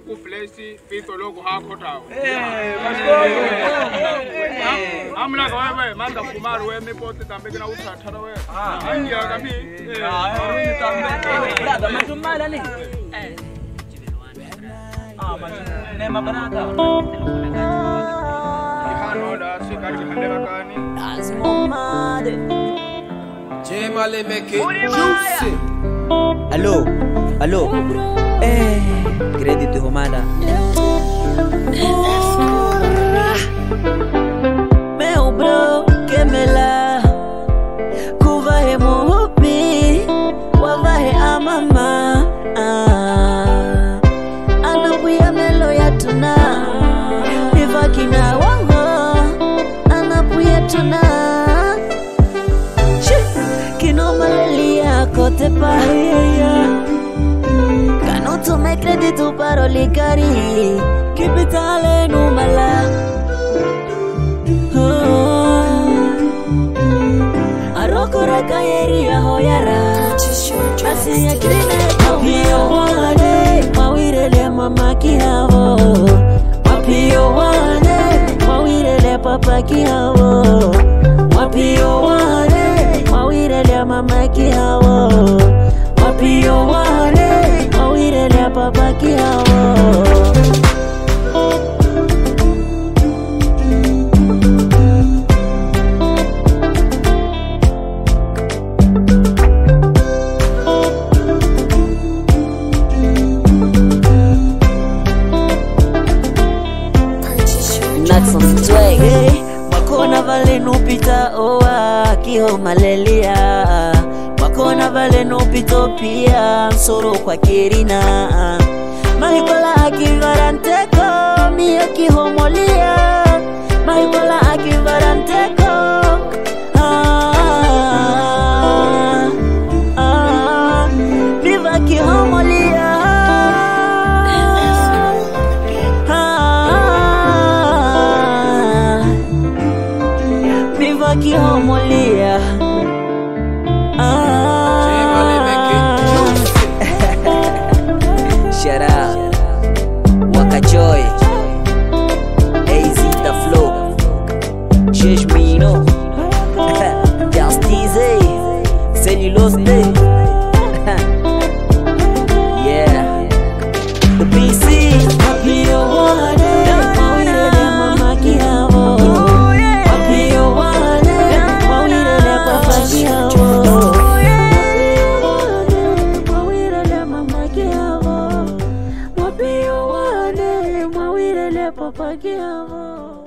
akufulesi pito lokuhakho tawo amla kwawe manda kumari we mipoti tambe kina uthathara we angiya kami brada matumala ni ah nema banada ihano da sikari khande rakani azumade jemale meke juice allo allo eh mama ah. anakuya melo ya tuna. Viva kina wango anakuya tuna. Kinomalelia kote paia kanutume kreditu paroli kari kipitale numala arokora ah. kayeria hoyara. Así que papiyo wane? Mawirele papa kihavo papiyo wane? Mawirele mama kihavo papiyo wane? Mawirele papa kihavo Hey, makona vale nupita oa kiho malelia. Makona vale nupito pia soro kwa kirina. Mahikola akivaranteko mio kihomolia kihomolia Jemale ah. make it juicy. Shout out. Waka Joy. AZ the flow. Cheshmino. Justice. Cellulose. Eh? papai que amou.